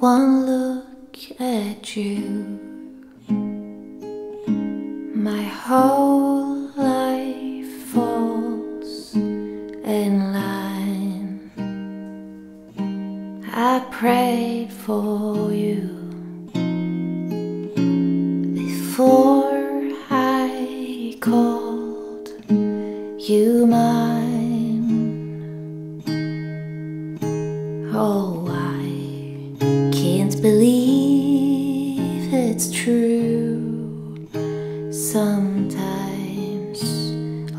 One look at you, my whole life falls in line. I prayed for you before I called you mine. Oh, it's true. Sometimes,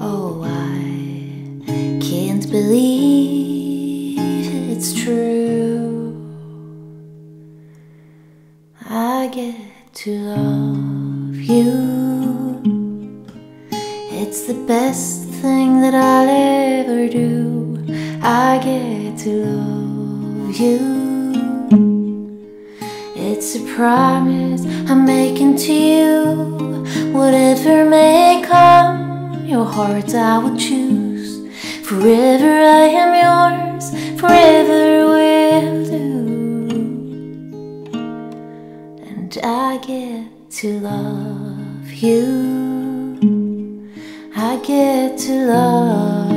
oh, I can't believe it's true. I get to love you. It's the best thing that I'll ever do. I get to love you. It's a promise I'm making to you. Whatever may come, your heart I will choose. Forever I am yours, forever will do. And I get to love you. I get to love